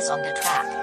is on the track.